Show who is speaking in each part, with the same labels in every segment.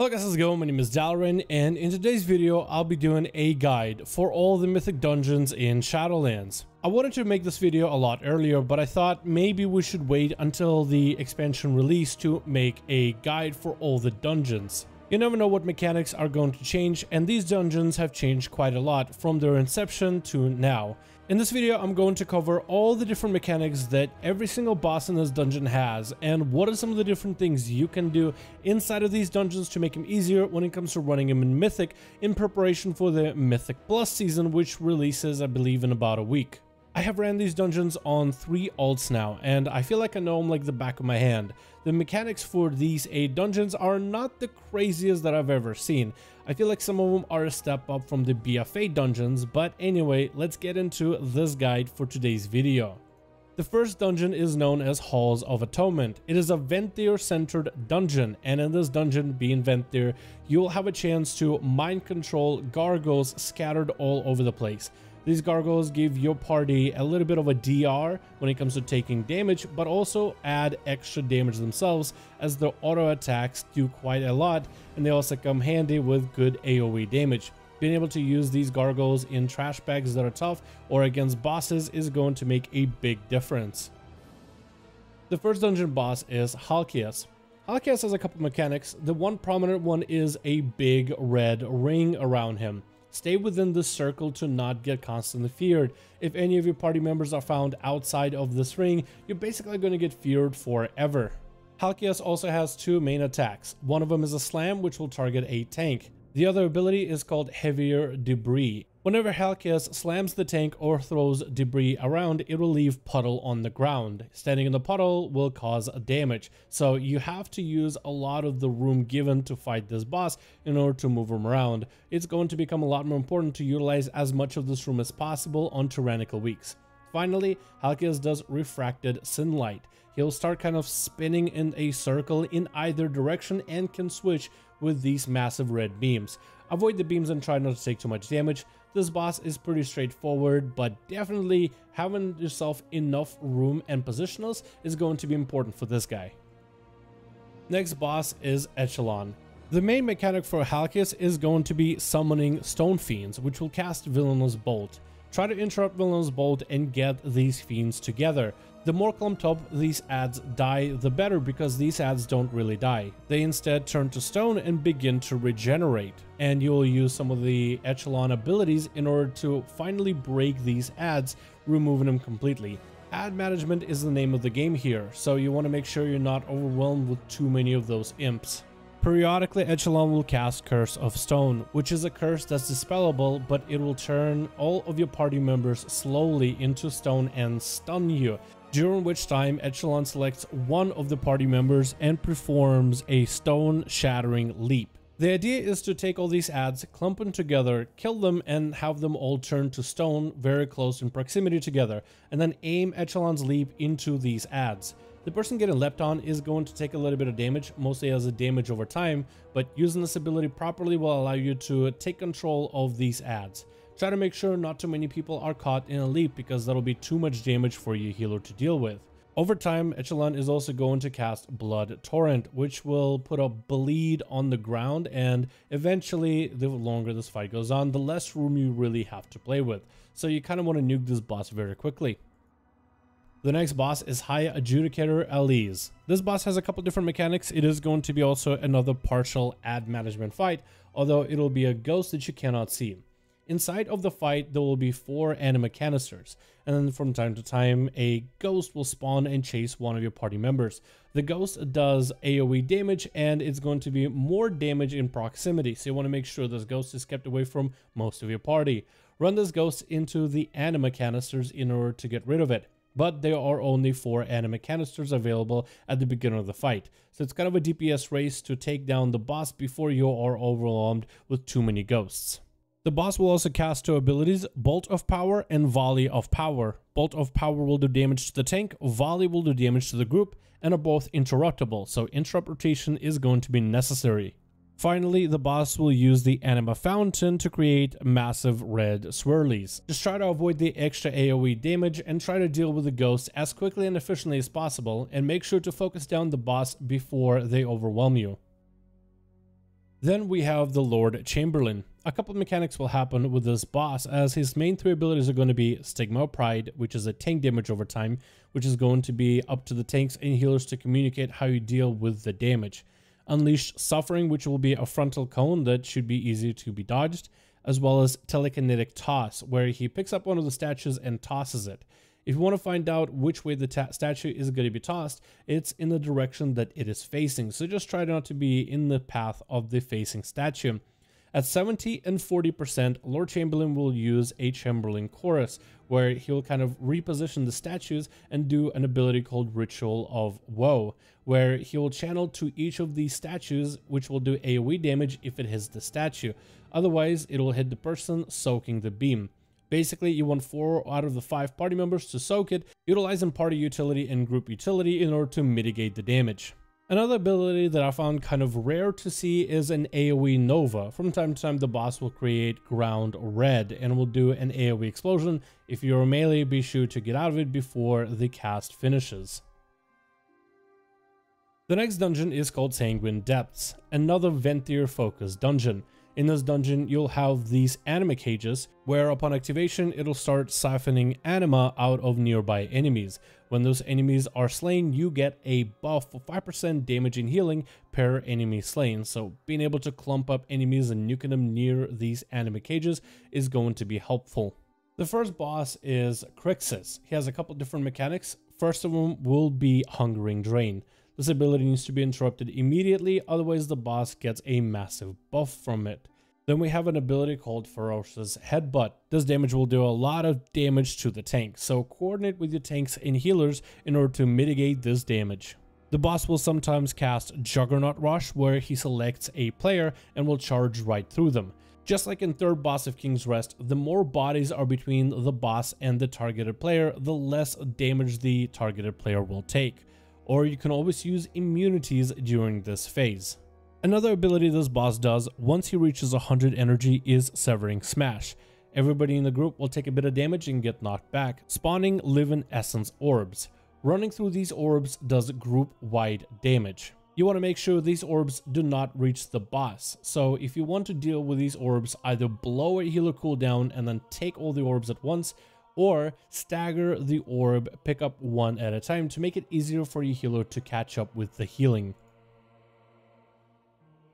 Speaker 1: Hello guys, how's it going? My name is Dalaran, and in today's video, I'll be doing a guide for all the mythic dungeons in Shadowlands. I wanted to make this video a lot earlier, but I thought maybe we should wait until the expansion release to make a guide for all the dungeons. You never know what mechanics are going to change, and these dungeons have changed quite a lot from their inception to now. In this video, I'm going to cover all the different mechanics that every single boss in this dungeon has, and what are some of the different things you can do inside of these dungeons to make them easier when it comes to running them in Mythic in preparation for the Mythic Plus season, which releases, I believe, in about a week. I have ran these dungeons on three alts now, and I feel like I know them like the back of my hand. The mechanics for these 8 dungeons are not the craziest that I've ever seen. I feel like some of them are a step up from the BFA dungeons, but anyway, let's get into this guide for today's video. The first dungeon is known as Halls of Atonement. It is a Venthyr-centered dungeon, and in this dungeon, being Venthyr, you'll have a chance to mind control gargoyles scattered all over the place. These gargoyles give your party a little bit of a DR when it comes to taking damage, but also add extra damage themselves as their auto attacks do quite a lot, and they also come handy with good AoE damage. Being able to use these gargoyles in trash bags that are tough or against bosses is going to make a big difference. The first dungeon boss is Halkias. Halkias has a couple mechanics. The one prominent one is a big red ring around him. Stay within this circle to not get constantly feared. If any of your party members are found outside of this ring, you're basically going to get feared forever. Halkias also has two main attacks. One of them is a slam which will target a tank. The other ability is called Heavier Debris. Whenever Halkias slams the tank or throws debris around, it will leave puddle on the ground. Standing in the puddle will cause damage, so you have to use a lot of the room given to fight this boss in order to move him around. It's going to become a lot more important to utilize as much of this room as possible on tyrannical weeks. Finally, Halkias does Refracted Sunlight. He'll start kind of spinning in a circle in either direction and can switch with these massive red beams. Avoid the beams and try not to take too much damage. This boss is pretty straightforward, but definitely having yourself enough room and positionals is going to be important for this guy. Next boss is Echelon. The main mechanic for Halkias is going to be summoning Stone Fiends, which will cast Villainous Bolt. Try to interrupt Villainous Bolt and get these fiends together. The more clumped up these ads die, the better because these ads don't really die. They instead turn to stone and begin to regenerate. And you'll use some of the echelon abilities in order to finally break these ads, removing them completely. Ad management is the name of the game here, so you want to make sure you're not overwhelmed with too many of those imps. Periodically, Echelon will cast Curse of Stone, which is a curse that's dispellable, but it will turn all of your party members slowly into stone and stun you, during which time Echelon selects one of the party members and performs a stone shattering leap. The idea is to take all these ads, clump them together, kill them, and have them all turn to stone very close in proximity together, and then aim Echelon's leap into these ads. The person getting leapt on is going to take a little bit of damage, mostly as a damage over time, but using this ability properly will allow you to take control of these ads. Try to make sure not too many people are caught in a leap because that'll be too much damage for your healer to deal with. Over time, Echelon is also going to cast Blood Torrent, which will put a bleed on the ground, and eventually, the longer this fight goes on, the less room you really have to play with. So you kind of want to nuke this boss very quickly. The next boss is High Adjudicator Aleez. This boss has a couple different mechanics. It is going to be also another partial ad management fight, although it'll be a ghost that you cannot see. Inside of the fight, there will be four anima canisters, and then from time to time, a ghost will spawn and chase one of your party members. The ghost does AoE damage, and it's going to be more damage in proximity, so you want to make sure this ghost is kept away from most of your party. Run this ghost into the anima canisters in order to get rid of it but there are only four anima canisters available at the beginning of the fight. So it's kind of a DPS race to take down the boss before you are overwhelmed with too many ghosts. The boss will also cast two abilities, Bolt of Power and Volley of Power. Bolt of Power will do damage to the tank, Volley will do damage to the group, and are both interruptible, so interrupt rotation is going to be necessary. Finally, the boss will use the Anima Fountain to create massive red swirlies. Just try to avoid the extra AoE damage and try to deal with the ghosts as quickly and efficiently as possible and make sure to focus down the boss before they overwhelm you. Then we have the Lord Chamberlain. A couple mechanics will happen with this boss as his main three abilities are going to be Stigma Pride, which is a tank damage over time, which is going to be up to the tanks and healers to communicate how you deal with the damage. Unleashed Suffering, which will be a frontal cone that should be easy to be dodged, as well as Telekinetic Toss, where he picks up one of the statues and tosses it. If you want to find out which way the statue is going to be tossed, it's in the direction that it is facing. So just try not to be in the path of the facing statue. At 70 and 40%, Lord Chamberlain will use a Chamberlain Chorus, where he'll kind of reposition the statues and do an ability called Ritual of Woe, where he will channel to each of these statues, which will do AoE damage if it hits the statue. Otherwise, it will hit the person soaking the beam. Basically, you want 4 out of the 5 party members to soak it, utilizing party utility and group utility in order to mitigate the damage. Another ability that I found kind of rare to see is an AoE Nova. From time to time, the boss will create ground red and will do an AoE explosion. If you're a melee, be sure to get out of it before the cast finishes. The next dungeon is called Sanguine Depths, another Venthyr focused dungeon. In this dungeon, you'll have these anima cages, where upon activation, it'll start siphoning anima out of nearby enemies. When those enemies are slain, you get a buff of 5% damage and healing per enemy slain, so being able to clump up enemies and nuking them near these anima cages is going to be helpful. The first boss is Kryxis. He has a couple different mechanics. First of them will be Hungering Drain. This ability needs to be interrupted immediately, otherwise the boss gets a massive buff from it. Then we have an ability called Ferocious Headbutt. This damage will do a lot of damage to the tank, so coordinate with your tanks and healers in order to mitigate this damage. The boss will sometimes cast Juggernaut Rush where he selects a player and will charge right through them. Just like in third boss of King's Rest, the more bodies are between the boss and the targeted player, the less damage the targeted player will take or you can always use immunities during this phase. Another ability this boss does once he reaches 100 energy is Severing Smash. Everybody in the group will take a bit of damage and get knocked back, spawning Living Essence Orbs. Running through these orbs does group-wide damage. You want to make sure these orbs do not reach the boss, so if you want to deal with these orbs, either blow a healer cooldown and then take all the orbs at once, or stagger the orb, pick up one at a time to make it easier for your healer to catch up with the healing.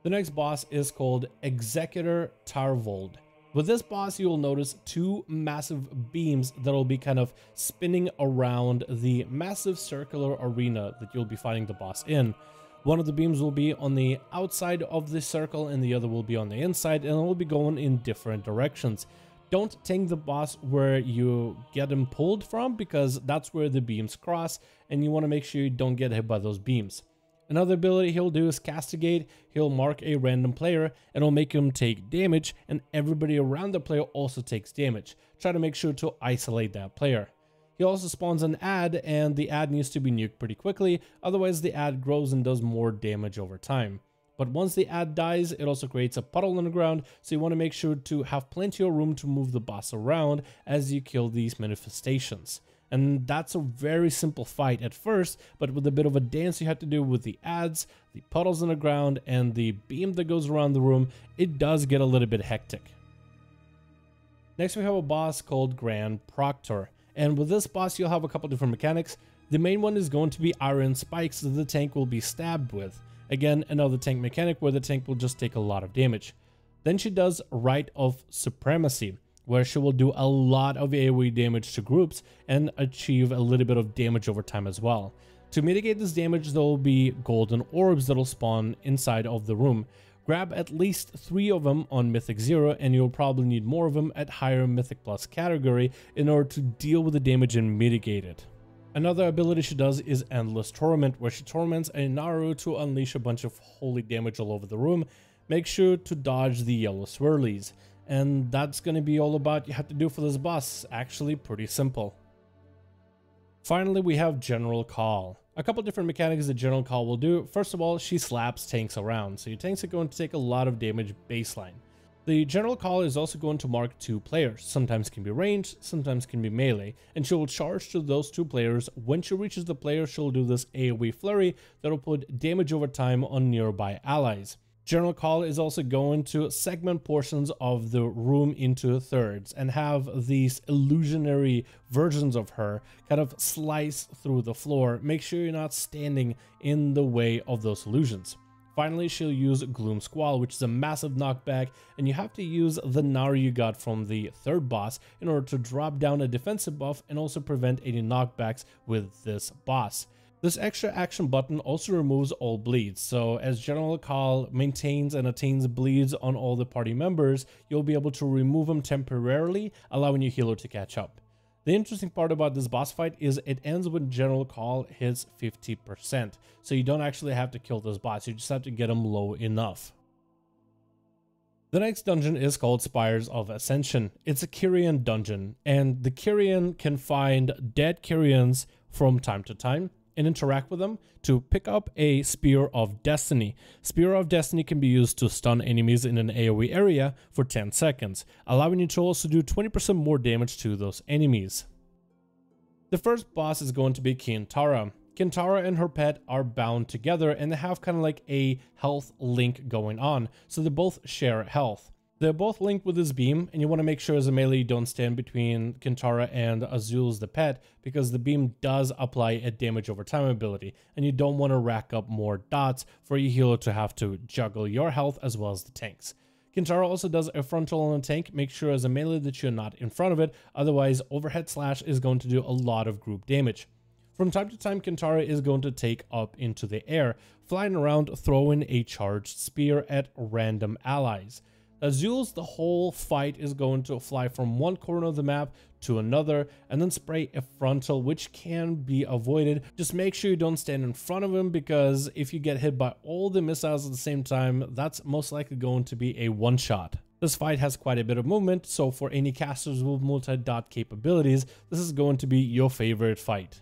Speaker 1: The next boss is called Executor Tarvold. With this boss, you will notice two massive beams that will be kind of spinning around the massive circular arena that you'll be fighting the boss in. One of the beams will be on the outside of the circle and the other will be on the inside and it will be going in different directions. Don't tank the boss where you get him pulled from because that's where the beams cross and you want to make sure you don't get hit by those beams. Another ability he'll do is Castigate. He'll mark a random player and it'll make him take damage and everybody around the player also takes damage. Try to make sure to isolate that player. He also spawns an ad and the ad needs to be nuked pretty quickly, otherwise the ad grows and does more damage over time. But once the ad dies, it also creates a puddle on the ground, so you want to make sure to have plenty of room to move the boss around as you kill these manifestations. And that's a very simple fight at first, but with a bit of a dance you have to do with the ads, the puddles on the ground, and the beam that goes around the room, it does get a little bit hectic. Next we have a boss called Grand Proctor, and with this boss you'll have a couple different mechanics. The main one is going to be iron spikes that the tank will be stabbed with. Again, another tank mechanic where the tank will just take a lot of damage. Then she does Rite of Supremacy, where she will do a lot of AoE damage to groups and achieve a little bit of damage over time as well. To mitigate this damage, there will be golden orbs that'll spawn inside of the room. Grab at least three of them on Mythic 0 and you'll probably need more of them at higher Mythic Plus category in order to deal with the damage and mitigate it. Another ability she does is Endless Torment, where she torments a Naaru to unleash a bunch of holy damage all over the room. Make sure to dodge the yellow swirlies. And that's going to be all about you have to do for this boss. Actually, pretty simple. Finally, we have General Kaal. A couple different mechanics that General Kaal will do. First of all, she slaps tanks around, so your tanks are going to take a lot of damage baseline. The general Kaal is also going to mark two players, sometimes can be ranged, sometimes can be melee, and she will charge to those two players. When she reaches the player, she'll do this AoE flurry that will put damage over time on nearby allies. General Kaal is also going to segment portions of the room into thirds and have these illusionary versions of her kind of slice through the floor. Make sure you're not standing in the way of those illusions. Finally, she'll use Gloom Squall, which is a massive knockback, and you have to use the Naaru you got from the third boss in order to drop down a defensive buff and also prevent any knockbacks with this boss. This extra action button also removes all bleeds, so as General Kaal maintains and attains bleeds on all the party members, you'll be able to remove them temporarily, allowing your healer to catch up. The interesting part about this boss fight is it ends when General Kaal hits 50%, so you don't actually have to kill this boss, you just have to get him low enough. The next dungeon is called Spires of Ascension. It's a Kyrian dungeon, and the Kyrian can find dead Kyrians from time to time, and interact with them to pick up a Spear of Destiny. Spear of Destiny can be used to stun enemies in an AoE area for 10 seconds, allowing you to also do 20% more damage to those enemies. The first boss is going to be Kin-Tara. Kin-Tara and her pet are bound together and they have kind of like a health link going on, so they both share health. They're both linked with this beam, and you want to make sure as a melee you don't stand between Kin-Tara and Azules the pet, because the beam does apply a damage over time ability, and you don't want to rack up more dots for your healer to have to juggle your health as well as the tanks. Kin-Tara also does a frontal on a tank, make sure as a melee that you're not in front of it, otherwise overhead slash is going to do a lot of group damage. From time to time, Kin-Tara is going to take up into the air, flying around throwing a charged spear at random allies. Azules the whole fight is going to fly from one corner of the map to another and then spray a frontal which can be avoided. Just make sure you don't stand in front of him because if you get hit by all the missiles at the same time, that's most likely going to be a one shot. This fight has quite a bit of movement, so for any casters with multi-dot capabilities, this is going to be your favorite fight.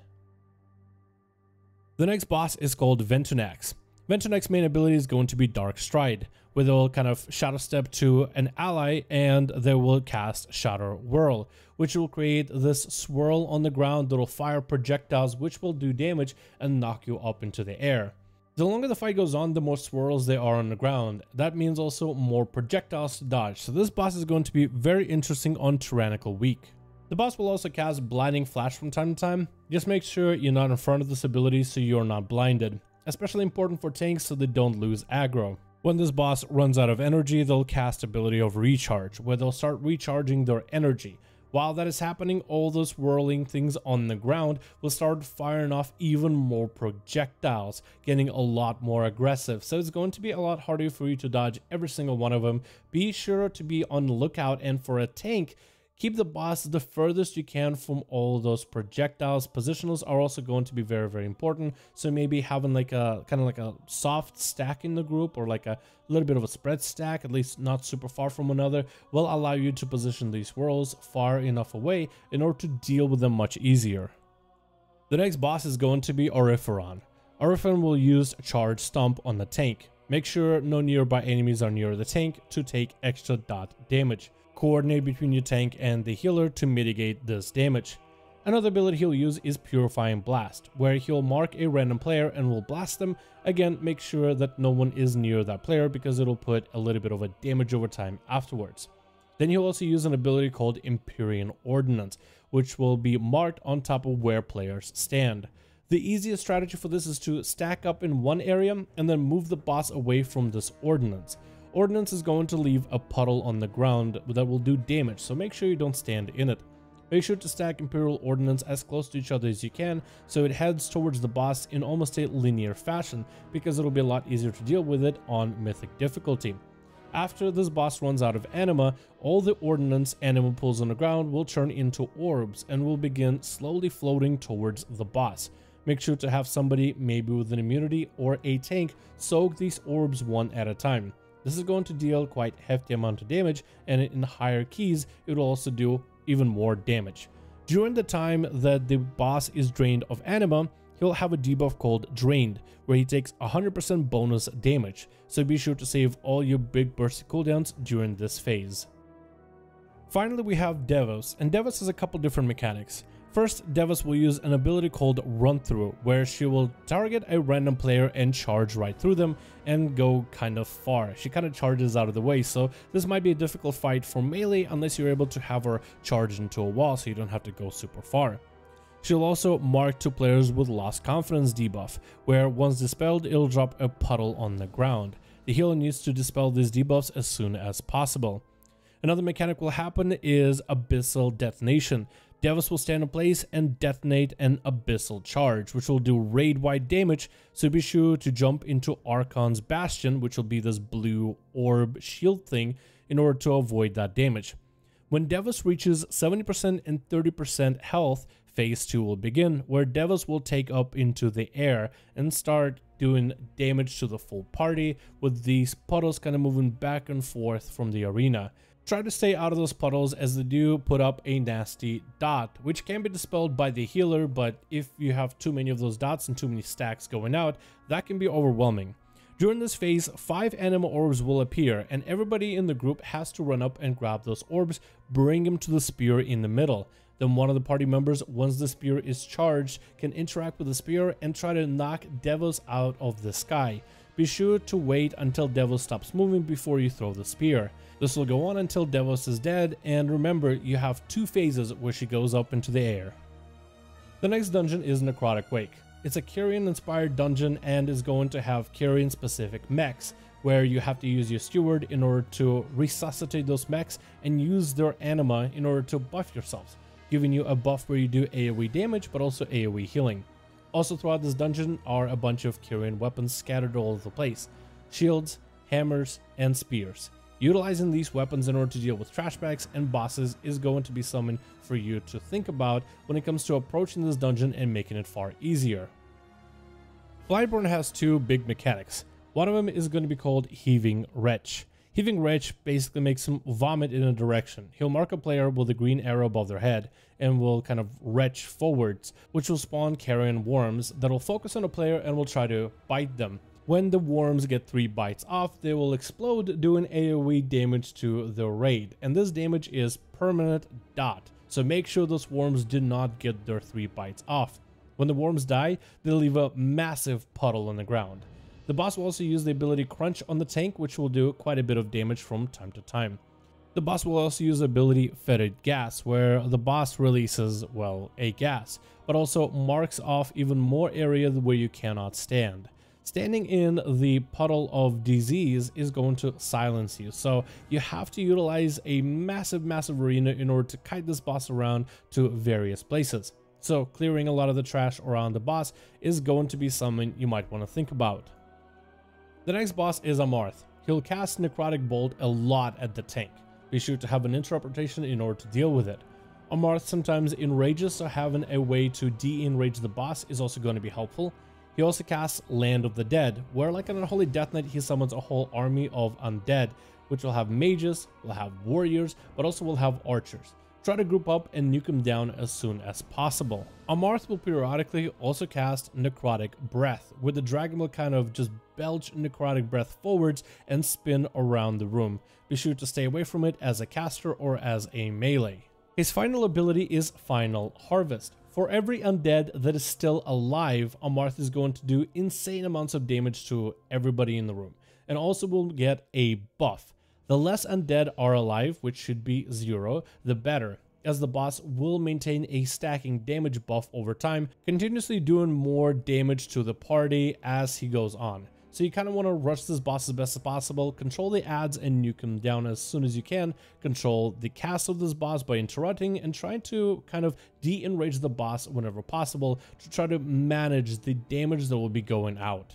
Speaker 1: The next boss is called Ventunax. Ventunax's main ability is going to be Dark Stride, where they'll kind of Shadow Step to an ally and they will cast Shadow Whirl, which will create this swirl on the ground that will fire projectiles which will do damage and knock you up into the air. The longer the fight goes on, the more swirls there are on the ground. That means also more projectiles to dodge, so this boss is going to be very interesting on Tyrannical Week. The boss will also cast Blinding Flash from time to time. Just make sure you're not in front of this ability so you're not blinded especially important for tanks so they don't lose aggro. When this boss runs out of energy, they'll cast ability of recharge, where they'll start recharging their energy. While that is happening, all those whirling things on the ground will start firing off even more projectiles, getting a lot more aggressive. So it's going to be a lot harder for you to dodge every single one of them. Be sure to be on the lookout and for a tank, Keep the boss the furthest you can from all those projectiles. Positionals are also going to be very, very important. So maybe having like a kind of like a soft stack in the group or like a little bit of a spread stack, at least not super far from another, will allow you to position these whirls far enough away in order to deal with them much easier. The next boss is going to be Oryphrion. Oryphrion will use Charge Stomp on the tank. Make sure no nearby enemies are near the tank to take extra dot damage coordinate between your tank and the healer to mitigate this damage. Another ability he'll use is Purifying Blast, where he'll mark a random player and will blast them. Again, make sure that no one is near that player because it'll put a little bit of a damage over time afterwards. Then he'll also use an ability called Empyrean Ordnance, which will be marked on top of where players stand. The easiest strategy for this is to stack up in one area and then move the boss away from this ordnance. Ordnance is going to leave a puddle on the ground that will do damage, so make sure you don't stand in it. Make sure to stack Imperial Ordnance as close to each other as you can, so it heads towards the boss in almost a linear fashion, because it'll be a lot easier to deal with it on Mythic difficulty. After this boss runs out of anima, all the ordnance anima pulls on the ground will turn into orbs and will begin slowly floating towards the boss. Make sure to have somebody, maybe with an immunity or a tank, soak these orbs one at a time. This is going to deal quite hefty amount of damage and in higher keys it will also do even more damage. During the time that the boss is drained of anima, he'll have a debuff called Drained, where he takes 100% bonus damage, so be sure to save all your big burst cooldowns during this phase. Finally we have Devos, and Devos has a couple different mechanics. First, Devos will use an ability called Run Through, where she will target a random player and charge right through them and go kind of far. She kind of charges out of the way, so this might be a difficult fight for melee unless you're able to have her charge into a wall so you don't have to go super far. She'll also mark two players with Lost Confidence debuff, where once dispelled, it'll drop a puddle on the ground. The healer needs to dispel these debuffs as soon as possible. Another mechanic will happen is Abyssal Detonation. Devos will stand in place and detonate an Abyssal Charge, which will do raid-wide damage, so be sure to jump into Archon's Bastion, which will be this blue orb shield thing, in order to avoid that damage. When Devos reaches 70% and 30% health, phase 2 will begin, where Devos will take up into the air and start doing damage to the full party, with these puddles kind of moving back and forth from the arena. Try to stay out of those puddles as they do put up a nasty dot, which can be dispelled by the healer, but if you have too many of those dots and too many stacks going out, that can be overwhelming. During this phase, 5 anima orbs will appear, and everybody in the group has to run up and grab those orbs, bring them to the spear in the middle. Then one of the party members, once the spear is charged, can interact with the spear and try to knock Devos out of the sky. Be sure to wait until Devos stops moving before you throw the spear. This will go on until Devos is dead, and remember, you have two phases where she goes up into the air. The next dungeon is Necrotic Wake. It's a Kyrian inspired dungeon and is going to have Kyrian specific mechs, where you have to use your steward in order to resuscitate those mechs and use their anima in order to buff yourselves, giving you a buff where you do AoE damage but also AoE healing. Also throughout this dungeon are a bunch of Kyrian weapons scattered all over the place, shields, hammers, and spears. Utilizing these weapons in order to deal with trash bags and bosses is going to be something for you to think about when it comes to approaching this dungeon and making it far easier. Blightborn has two big mechanics. One of them is going to be called Heaving Retch. Heaving Retch basically makes him vomit in a direction. He'll mark a player with a green arrow above their head and will kind of retch forwards, which will spawn carrion worms that will focus on a player and will try to bite them. When the worms get 3 bites off, they will explode doing AoE damage to the raid, and this damage is permanent dot, so make sure those worms do not get their 3 bites off. When the worms die, they leave a massive puddle on the ground. The boss will also use the ability Crunch on the tank, which will do quite a bit of damage from time to time. The boss will also use the ability Fetid Gas, where the boss releases, well, a gas, but also marks off even more area where you cannot stand. Standing in the puddle of disease is going to silence you. So you have to utilize a massive, massive arena in order to kite this boss around to various places. So clearing a lot of the trash around the boss is going to be something you might want to think about. The next boss is Amarth. He'll cast Necrotic Bolt a lot at the tank. Be sure to have an interpretation in order to deal with it. Amarth sometimes enrages, so having a way to de-enrage the boss is also going to be helpful. He also casts Land of the Dead, where like an Unholy Death Knight, he summons a whole army of undead, which will have mages, will have warriors, but also will have archers. Try to group up and nuke them down as soon as possible. Amarth will periodically also cast Necrotic Breath, where the dragon will kind of just belch necrotic breath forwards and spin around the room. Be sure to stay away from it as a caster or as a melee. His final ability is Final Harvest. For every undead that is still alive, Amarth is going to do insane amounts of damage to everybody in the room, and also will get a buff. The less undead are alive, which should be zero, the better, as the boss will maintain a stacking damage buff over time, continuously doing more damage to the party as he goes on. So you kind of want to rush this boss as best as possible, control the ads and nuke him down as soon as you can, control the cast of this boss by interrupting and trying to kind of de-enrage the boss whenever possible to try to manage the damage that will be going out.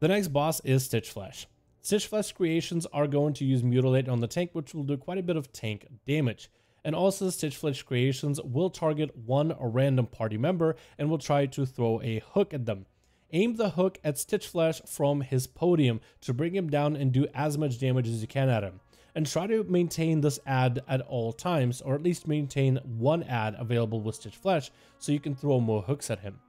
Speaker 1: The next boss is Stitchflesh. Stitchflesh creations are going to use Mutilate on the tank which will do quite a bit of tank damage. And also Stitch Stitchflesh creations will target one random party member and will try to throw a hook at them aim the hook at Stitchflesh from his podium to bring him down and do as much damage as you can at him. And try to maintain this ad at all times, or at least maintain one ad available with Stitchflesh so you can throw more hooks at him.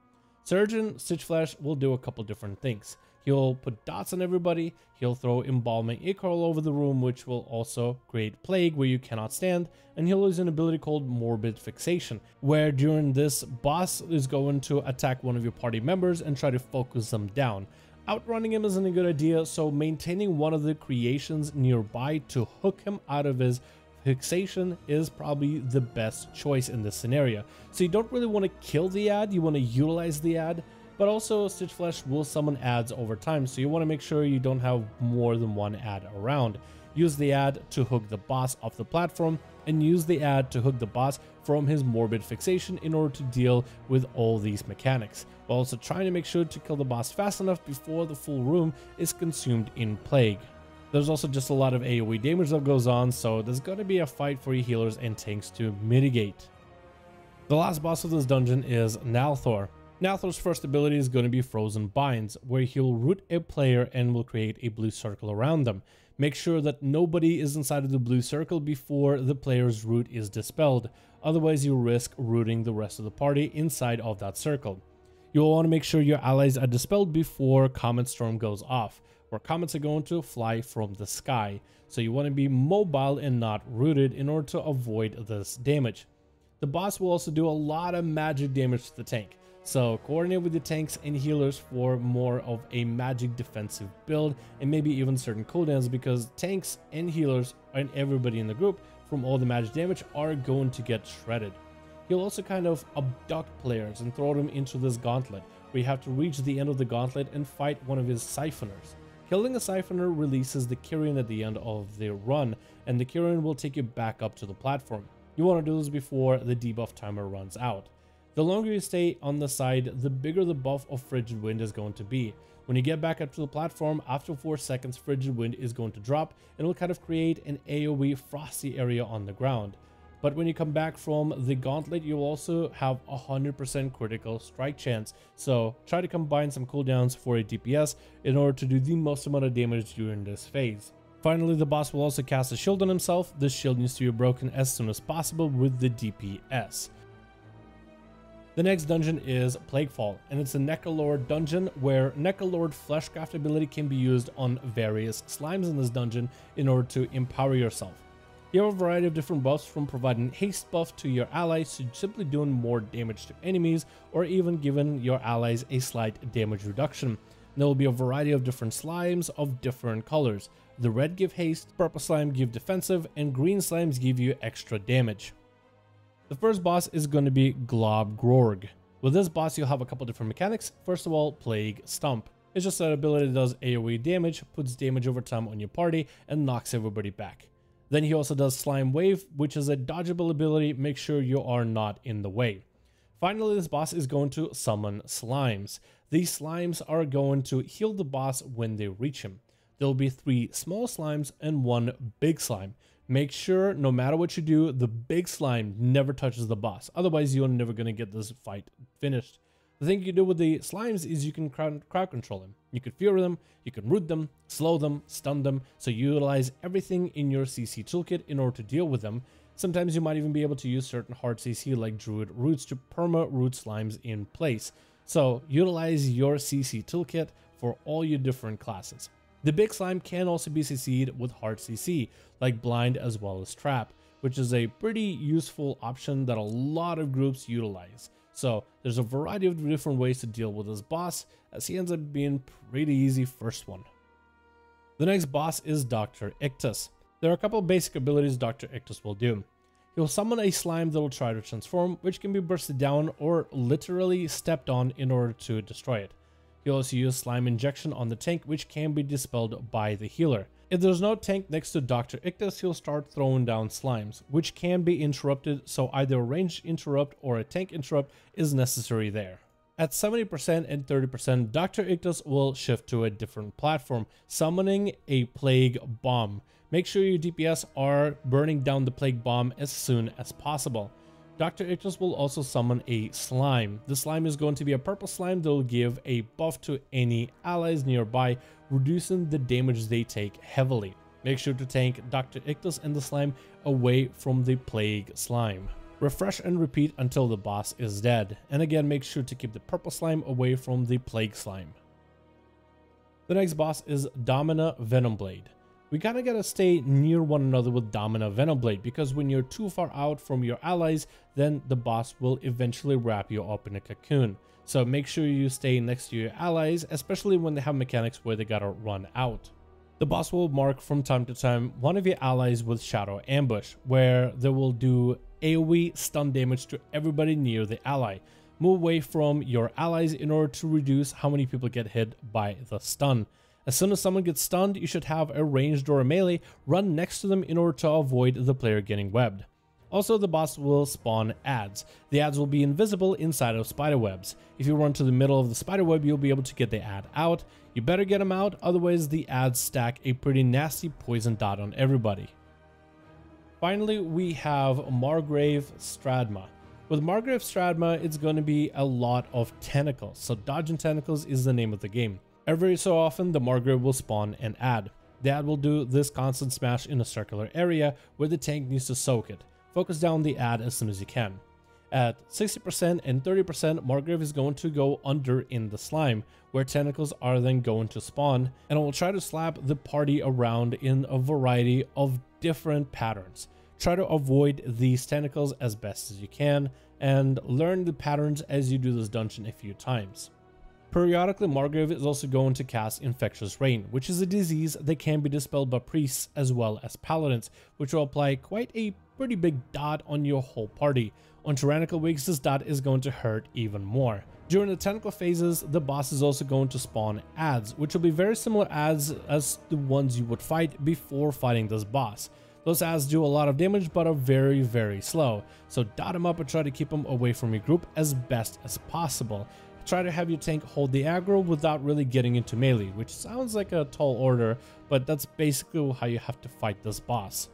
Speaker 1: Surgeon Stitchflesh will do a couple different things. He'll put dots on everybody, he'll throw embalming ichor all over the room, which will also create plague where you cannot stand, and he'll use an ability called morbid fixation, where during this boss is going to attack one of your party members and try to focus them down. Outrunning him isn't a good idea, so maintaining one of the creations nearby to hook him out of his fixation is probably the best choice in this scenario. So you don't really want to kill the ad, you want to utilize the ad, but also Stitchflesh will summon ads over time, so you want to make sure you don't have more than one ad around. Use the ad to hook the boss off the platform, and use the ad to hook the boss from his morbid fixation in order to deal with all these mechanics, while also trying to make sure to kill the boss fast enough before the full room is consumed in Plague. There's also just a lot of AoE damage that goes on, so there's going to be a fight for your healers and tanks to mitigate. The last boss of this dungeon is Nalthor. Nalthor's first ability is going to be Frozen Binds, where he'll root a player and will create a blue circle around them. Make sure that nobody is inside of the blue circle before the player's root is dispelled, otherwise you risk rooting the rest of the party inside of that circle. You'll want to make sure your allies are dispelled before Comet Storm goes off, where comets are going to fly from the sky, so you want to be mobile and not rooted in order to avoid this damage. The boss will also do a lot of magic damage to the tank, so coordinate with the tanks and healers for more of a magic defensive build and maybe even certain cooldowns because tanks and healers and everybody in the group from all the magic damage are going to get shredded. He'll also kind of abduct players and throw them into this gauntlet where you have to reach the end of the gauntlet and fight one of his siphoners. Killing a siphoner releases the Kyrian at the end of the run and the Kyrian will take you back up to the platform. You want to do this before the debuff timer runs out. The longer you stay on the side, the bigger the buff of Frigid Wind is going to be. When you get back up to the platform, after 4 seconds, Frigid Wind is going to drop and it will kind of create an AoE frosty area on the ground. But when you come back from the gauntlet, you'll also have a 100% critical strike chance. So try to combine some cooldowns for a DPS in order to do the most amount of damage during this phase. Finally, the boss will also cast a shield on himself. This shield needs to be broken as soon as possible with the DPS. The next dungeon is Plaguefall, and it's a Necrolord dungeon where Necrolord Fleshcraft ability can be used on various slimes in this dungeon in order to empower yourself. You have a variety of different buffs from providing haste buff to your allies to simply doing more damage to enemies or even giving your allies a slight damage reduction. There will be a variety of different slimes of different colors. The red give haste, purple slime give defensive, and green slimes give you extra damage. The first boss is going to be Globgrog. With this boss, you'll have a couple different mechanics. First of all, Plague Stomp. It's just that ability that does AoE damage, puts damage over time on your party, and knocks everybody back. Then he also does Slime Wave, which is a dodgeable ability, make sure you are not in the way. Finally, this boss is going to summon slimes. These slimes are going to heal the boss when they reach him. There will be three small slimes and one big slime. Make sure no matter what you do, the big slime never touches the boss. Otherwise, you're never going to get this fight finished. The thing you do with the slimes is you can crowd, crowd control them. You can fear them, you can root them, slow them, stun them, so you utilize everything in your CC toolkit in order to deal with them. Sometimes you might even be able to use certain hard CC like Druid Roots to perma root slimes in place. So utilize your CC toolkit for all your different classes. The big slime can also be CC'd with hard CC, like blind as well as trap, which is a pretty useful option that a lot of groups utilize. So there's a variety of different ways to deal with this boss, as he ends up being pretty easy first one. The next boss is Dr. Ickus. There are a couple basic abilities Dr. Ickus will do. He'll summon a slime that will try to transform, which can be bursted down or literally stepped on in order to destroy it. He'll also use Slime Injection on the tank, which can be dispelled by the healer. If there's no tank next to Dr. Ickus, he'll start throwing down slimes, which can be interrupted, so either a ranged interrupt or a tank interrupt is necessary there. At 70% and 30%, Dr. Ickus will shift to a different platform, summoning a Plague Bomb. Make sure your DPS are burning down the Plague Bomb as soon as possible. Dr. Ickus will also summon a slime. The slime is going to be a purple slime that will give a buff to any allies nearby, reducing the damage they take heavily. Make sure to tank Dr. Ickus and the slime away from the plague slime. Refresh and repeat until the boss is dead, and again make sure to keep the purple slime away from the plague slime. The next boss is Domina Venomblade. We kinda gotta stay near one another with Domina Venomblade because when you're too far out from your allies, then the boss will eventually wrap you up in a cocoon. So make sure you stay next to your allies, especially when they have mechanics where they gotta run out. The boss will mark from time to time one of your allies with Shadow Ambush, where they will do AoE stun damage to everybody near the ally. Move away from your allies in order to reduce how many people get hit by the stun. As soon as someone gets stunned, you should have a ranged or a melee run next to them in order to avoid the player getting webbed. Also, the boss will spawn ads. The ads will be invisible inside of spiderwebs. If you run to the middle of the spiderweb, you'll be able to get the ad out. You better get them out, otherwise the ads stack a pretty nasty poison dot on everybody. Finally, we have Margrave Stradama. With Margrave Stradama, it's going to be a lot of tentacles, so dodging tentacles is the name of the game. Every so often, the Margrave will spawn an ad. The will do this constant smash in a circular area where the tank needs to soak it focus down the ad as soon as you can. At 60% and 30%, Margrave is going to go under in the slime, where tentacles are then going to spawn, and it will try to slap the party around in a variety of different patterns. Try to avoid these tentacles as best as you can, and learn the patterns as you do this dungeon a few times. Periodically, Margrave is also going to cast Infectious Rain, which is a disease that can be dispelled by priests as well as paladins, which will apply quite a pretty big dot on your whole party. On Tyrannical Weeks, this dot is going to hurt even more. During the technical phases, the boss is also going to spawn ads, which will be very similar ads as the ones you would fight before fighting this boss. Those ads do a lot of damage but are very very slow, so dot them up and try to keep them away from your group as best as possible. Try to have your tank hold the aggro without really getting into melee, which sounds like a tall order, but that's basically how you have to fight this boss.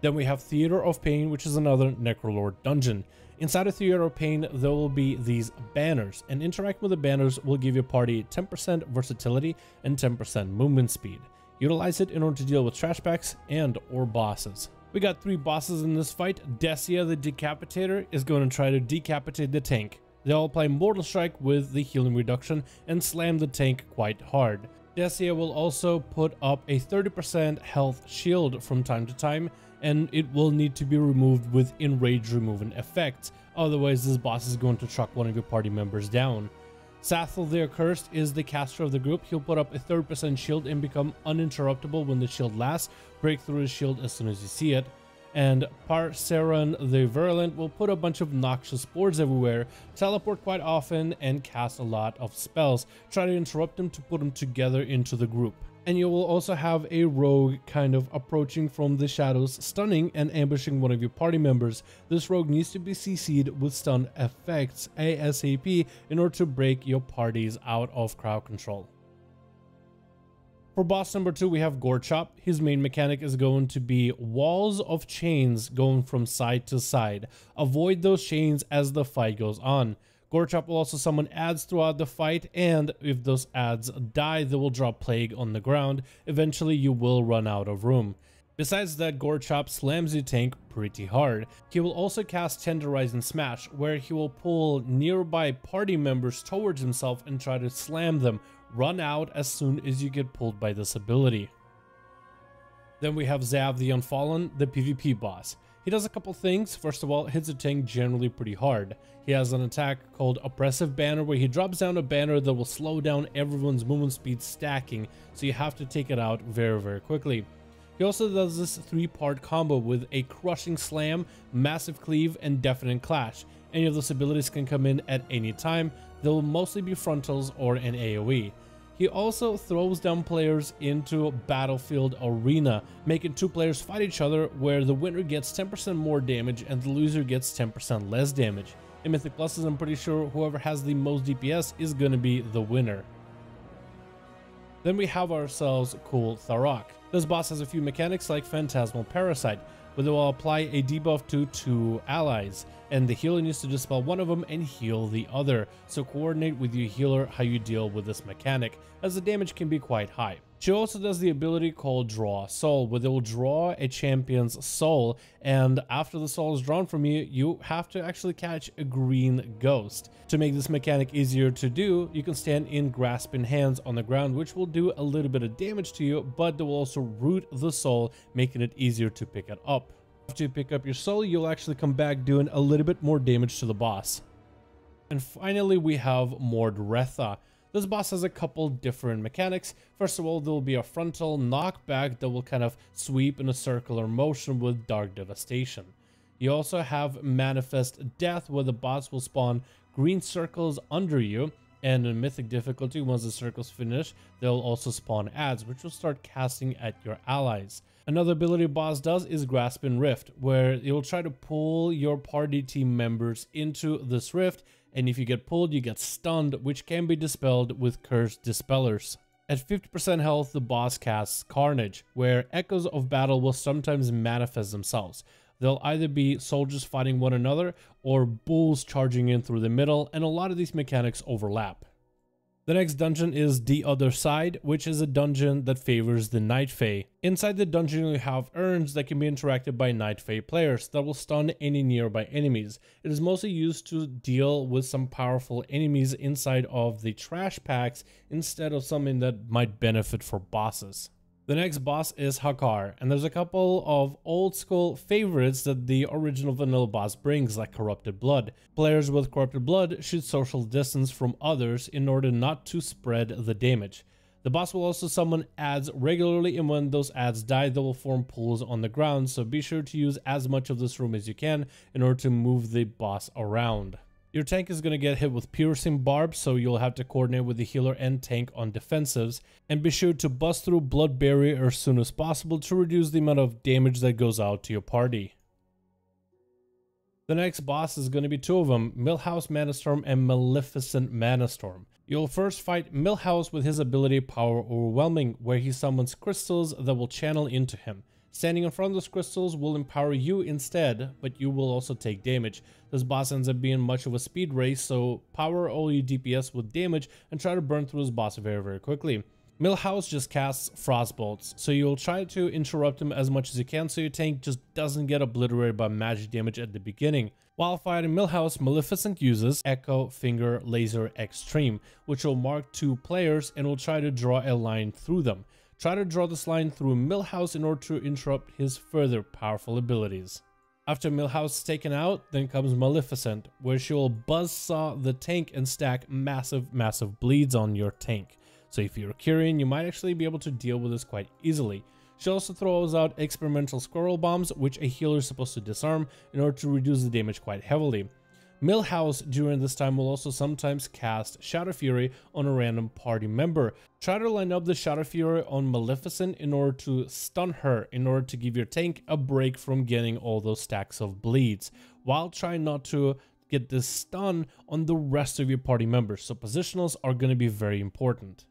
Speaker 1: Then we have Theater of Pain, which is another Necrolord dungeon. Inside of Theater of Pain, there will be these banners, and interacting with the banners will give your party 10% versatility and 10% movement speed. Utilize it in order to deal with trash packs and or bosses. We got three bosses in this fight. Dessia the Decapitator is going to try to decapitate the tank. They'll apply Mortal Strike with the healing reduction and slam the tank quite hard. Dessia will also put up a 30% health shield from time to time and it will need to be removed with enrage removing effects, otherwise this boss is going to truck one of your party members down. Sathel the Accursed is the caster of the group. He'll put up a 30% shield and become uninterruptible when the shield lasts. Break through his shield as soon as you see it. And Paceran the Virulent will put a bunch of noxious spores everywhere, teleport quite often, and cast a lot of spells. Try to interrupt them to put them together into the group and you will also have a rogue kind of approaching from the shadows, stunning and ambushing one of your party members. This rogue needs to be CC'd with stun effects ASAP in order to break your parties out of crowd control. For boss number 2 we have Gorechop. His main mechanic is going to be walls of chains going from side to side. Avoid those chains as the fight goes on. Gorechop will also summon ads throughout the fight, and if those ads die, they will drop Plague on the ground. Eventually, you will run out of room. Besides that, Gorechop slams your tank pretty hard. He will also cast Tenderize and Smash, where he will pull nearby party members towards himself and try to slam them. Run out as soon as you get pulled by this ability. Then we have Xav the Unfallen, the PvP boss. He does a couple things. First of all, hits a tank generally pretty hard. He has an attack called Oppressive Banner where he drops down a banner that will slow down everyone's movement speed stacking, so you have to take it out very, very quickly. He also does this three-part combo with a Crushing Slam, Massive Cleave, and Deafening Clash. Any of those abilities can come in at any time. They will mostly be frontals or an AoE. He also throws down players into Battlefield Arena, making two players fight each other where the winner gets 10% more damage and the loser gets 10% less damage. In Mythic Pluses, I'm pretty sure whoever has the most DPS is gonna be the winner. Then we have ourselves Kul'tharok. This boss has a few mechanics like Phantasmal Parasite, where they will apply a debuff to two allies, and the healer needs to dispel one of them and heal the other, so coordinate with your healer how you deal with this mechanic, as the damage can be quite high. She also does the ability called Draw Soul, where they will draw a champion's soul, and after the soul is drawn from you, you have to actually catch a green ghost. To make this mechanic easier to do, you can stand in grasping hands on the ground, which will do a little bit of damage to you, but they will also root the soul, making it easier to pick it up. After you pick up your soul, you'll actually come back doing a little bit more damage to the boss. And finally, we have Mordretha. This boss has a couple different mechanics. First of all, there will be a frontal knockback that will kind of sweep in a circular motion with Dark Devastation. You also have Manifest Death, where the boss will spawn green circles under you, and in Mythic difficulty, once the circles finish, they'll also spawn ads, which will start casting at your allies. Another ability boss does is Grasping Rift, where will try to pull your party team members into this rift and if you get pulled, you get stunned, which can be dispelled with Cursed Dispellers. At 50% health, the boss casts Carnage, where echoes of battle will sometimes manifest themselves. They'll either be soldiers fighting one another or bulls charging in through the middle, and a lot of these mechanics overlap. The next dungeon is The Other Side, which is a dungeon that favors the Night Fae. Inside the dungeon you have urns that can be interacted by Night Fae players that will stun any nearby enemies. It is mostly used to deal with some powerful enemies inside of the trash packs instead of something that might benefit for bosses. The next boss is Hakkar, and there's a couple of old school favorites that the original vanilla boss brings, like Corrupted Blood. Players with Corrupted Blood should social distance from others in order not to spread the damage. The boss will also summon ads regularly and when those ads die they will form pools on the ground so be sure to use as much of this room as you can in order to move the boss around. Your tank is going to get hit with piercing barbs, so you'll have to coordinate with the healer and tank on defensives. And be sure to bust through blood barrier as soon as possible to reduce the amount of damage that goes out to your party. The next boss is going to be two of them, Millhouse Manastorm and Millificent Manastorm. You'll first fight Millhouse with his ability Power Overwhelming, where he summons crystals that will channel into him. Standing in front of those crystals will empower you instead, but you will also take damage. This boss ends up being much of a speed race, so power all your DPS with damage and try to burn through this boss very very quickly. Millhouse just casts Frostbolts, so you'll try to interrupt him as much as you can so your tank just doesn't get obliterated by magic damage at the beginning. While fighting Millhouse, Millificent uses Echo Finger Laser Extreme, which will mark two players and will try to draw a line through them. Try to draw this line through Millhouse in order to interrupt his further powerful abilities. After Millhouse is taken out, then comes Millificent, where she will buzzsaw the tank and stack massive, massive bleeds on your tank. So if you're Kyrian, you might actually be able to deal with this quite easily. She also throws out experimental squirrel bombs, which a healer is supposed to disarm in order to reduce the damage quite heavily. Millhouse during this time will also sometimes cast Shadow Fury on a random party member. Try to line up the Shadow Fury on Millificent in order to stun her, in order to give your tank a break from getting all those stacks of bleeds, while trying not to get this stun on the rest of your party members, so positionals are going to be very important.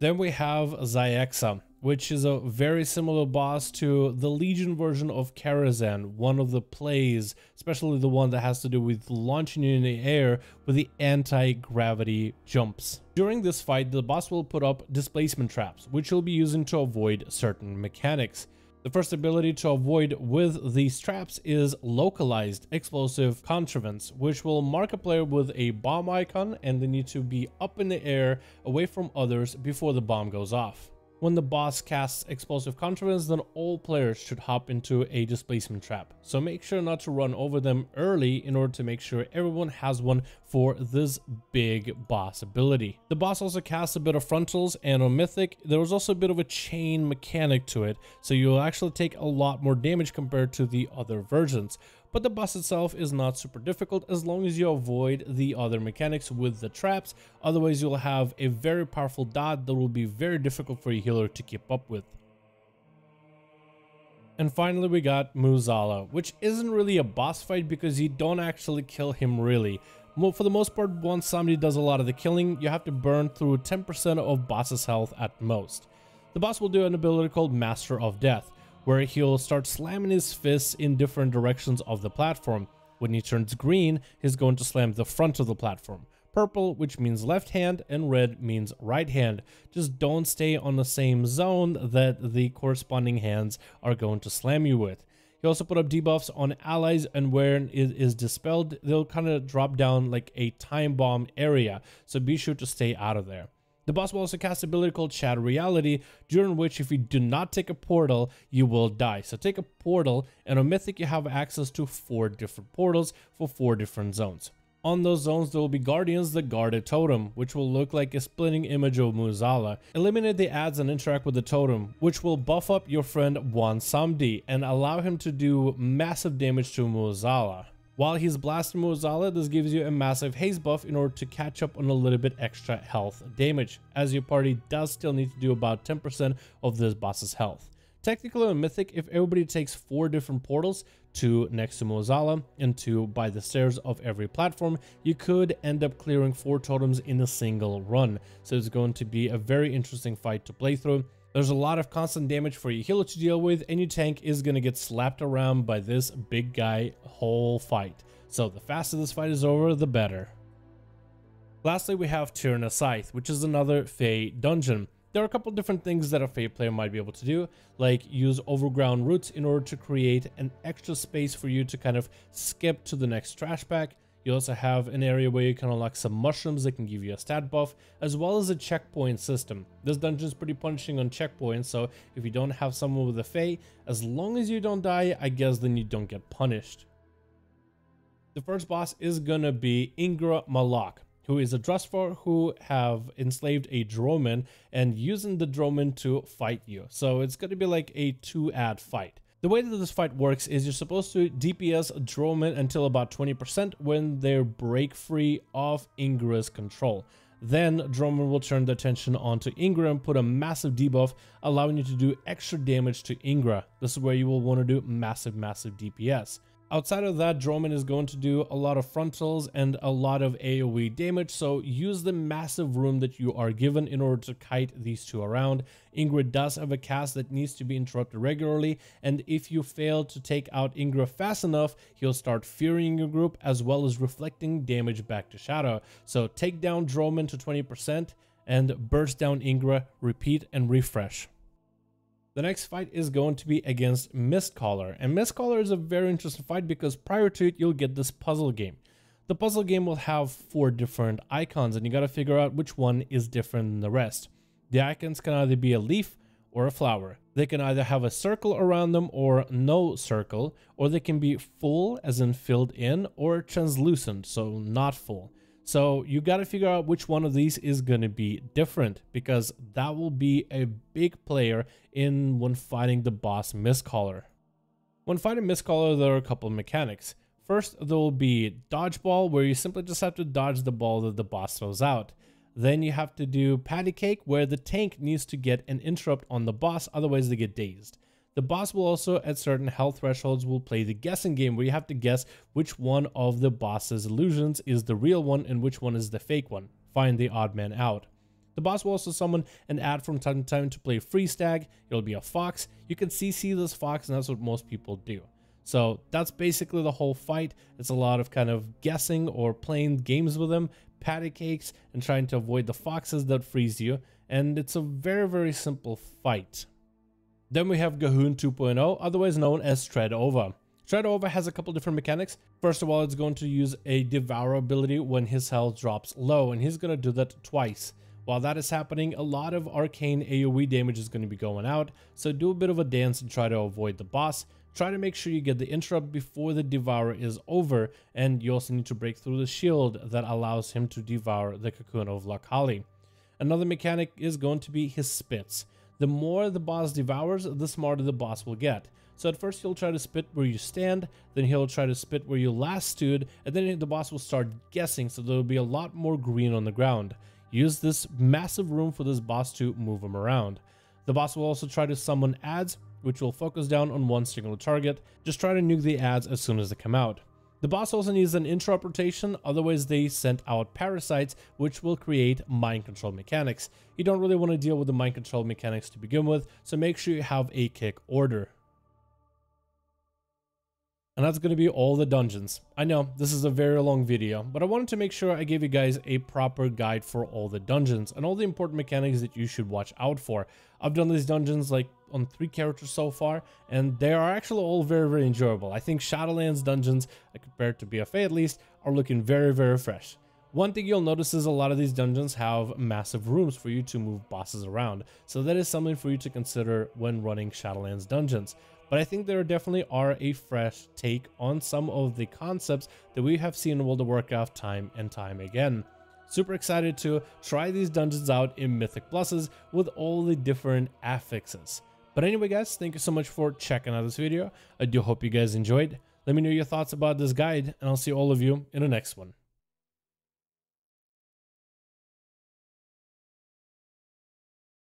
Speaker 1: Then we have Xy'exa which is a very similar boss to the Legion version of Karazhan, one of the plays, especially the one that has to do with launching in the air with the anti-gravity jumps. During this fight, the boss will put up displacement traps, which you'll be using to avoid certain mechanics. The first ability to avoid with these traps is localized explosive contrivance, which will mark a player with a bomb icon and they need to be up in the air away from others before the bomb goes off. When the boss casts Explosive Contrivance, then all players should hop into a displacement trap. So make sure not to run over them early in order to make sure everyone has one for this big boss ability. The boss also casts a bit of frontals and on Mythic, there was also a bit of a chain mechanic to it, so you'll actually take a lot more damage compared to the other versions but the boss itself is not super difficult as long as you avoid the other mechanics with the traps, otherwise you'll have a very powerful dot that will be very difficult for your healer to keep up with. And finally we got Mueh'zala, which isn't really a boss fight because you don't actually kill him really. For the most part, once somebody does a lot of the killing, you have to burn through 10% of boss's health at most. The boss will do an ability called Master of Death, where he'll start slamming his fists in different directions of the platform. When he turns green, he's going to slam the front of the platform. purple, which means left hand, and red means right hand. Just don't stay on the same zone that the corresponding hands are going to slam you with. He also put up debuffs on allies and when it is dispelled, they'll kind of drop down like a time bomb area. So be sure to stay out of there. The boss will also cast an ability called Shadow Reality, during which if you do not take a portal, you will die. So take a portal, and on Mythic you have access to four different portals for four different zones. On those zones, there will be guardians that guard a totem, which will look like a splitting image of Mueh'zala. Eliminate the ads and interact with the totem, which will buff up your friend Bwonsamdi Samdi and allow him to do massive damage to Mueh'zala. While he's blasting Mueh'zala, this gives you a massive haze buff in order to catch up on a little bit extra health damage, as your party does still need to do about 10% of this boss's health. Technically on Mythic, if everybody takes 4 different portals to next to Mueh'zala and 2 by the stairs of every platform, you could end up clearing 4 totems in a single run. So it's going to be a very interesting fight to play through. There's a lot of constant damage for your healer to deal with, and your tank is going to get slapped around by this big guy whole fight. So the faster this fight is over, the better. Lastly, we have Tir Scythe, which is another Fae dungeon. There are a couple different things that a Fae player might be able to do, like use overground roots in order to create an extra space for you to kind of skip to the next trash pack, you also have an area where you can unlock some mushrooms that can give you a stat buff, as well as a checkpoint system. This dungeon is pretty punishing on checkpoints, so if you don't have someone with a Fae, as long as you don't die, I guess then you don't get punished. The first boss is gonna be Ingra Maloch, who is a Drustvar who have enslaved a Droman and using the Droman to fight you. So it's to be like a two-ad fight. The way that this fight works is you're supposed to DPS Droman until about 20% when they break free of Ingra's control. Then Droman will turn the attention onto Ingra and put a massive debuff, allowing you to do extra damage to Ingra. This is where you will want to do massive, massive DPS. Outside of that, Droman is going to do a lot of frontals and a lot of AoE damage, so use the massive room that you are given in order to kite these two around. Ingra does have a cast that needs to be interrupted regularly, and if you fail to take out Ingra fast enough, he'll start fearing your group as well as reflecting damage back to Shadow. So take down Droman to 20% and burst down Ingra, repeat and refresh. The next fight is going to be against Mistcaller, and Mistcaller is a very interesting fight because prior to it, you'll get this puzzle game. The puzzle game will have four different icons, and you gotta figure out which one is different than the rest. The icons can either be a leaf or a flower. They can either have a circle around them or no circle, or they can be full, as in filled in, or translucent, so not full. So you got to figure out which one of these is going to be different because that will be a big player in when fighting the boss Mistcaller. When fighting Mistcaller, there are a couple of mechanics. First, there will be dodgeball where you simply just have to dodge the ball that the boss throws out. Then you have to do patty cake where the tank needs to get an interrupt on the boss, otherwise they get dazed. The boss will also, at certain health thresholds, will play the guessing game where you have to guess which one of the boss's illusions is the real one and which one is the fake one. Find the odd man out. The boss will also summon an ad from time to time to play Freeze Tag. It'll be a fox. You can CC this fox and that's what most people do. So that's basically the whole fight. It's a lot of kind of guessing or playing games with them, patty cakes, and trying to avoid the foxes that freeze you. And it's a very, very simple fight. Then we have G'huun 2.0, otherwise known as Tred'ova. Tread Over has a couple different mechanics. First of all, it's going to use a Devour ability when his health drops low, and he's going to do that twice. While that is happening, a lot of arcane AoE damage is going to be going out, so do a bit of a dance and try to avoid the boss. Try to make sure you get the interrupt before the Devour is over, and you also need to break through the shield that allows him to devour the Cocoon of Lakali. Another mechanic is going to be his spits. The more the boss devours, the smarter the boss will get. So at first he'll try to spit where you stand, then he'll try to spit where you last stood, and then the boss will start guessing so there'll be a lot more green on the ground. Use this massive room for this boss to move him around. The boss will also try to summon ads, which will focus down on one single target. Just try to nuke the ads as soon as they come out. The boss also needs an interrupt rotation, otherwise they send out parasites, which will create mind control mechanics. You don't really want to deal with the mind control mechanics to begin with, so make sure you have a kick order. And that's going to be all the dungeons. I know this is a very long video, but I wanted to make sure I gave you guys a proper guide for all the dungeons and all the important mechanics that you should watch out for. I've done these dungeons like on three characters so far, and they are actually all very, very enjoyable. I think Shadowlands dungeons, compared to BFA at least, are looking very, very fresh. One thing you'll notice is a lot of these dungeons have massive rooms for you to move bosses around, so that is something for you to consider when running Shadowlands dungeons but I think there definitely are a fresh take on some of the concepts that we have seen in World of Warcraft time and time again. Super excited to try these dungeons out in Mythic Pluses with all the different affixes. But anyway guys, thank you so much for checking out this video. I do hope you guys enjoyed. Let me know your thoughts about this guide and I'll see all of you in the next one.